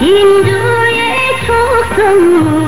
네 들던 놀이터란다 아 진주의 촉성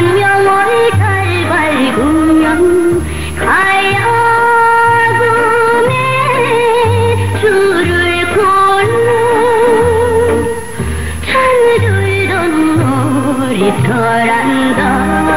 한 명을 달발 구면 가야금에 줄을 골라 찬 돌던 놀이터란다.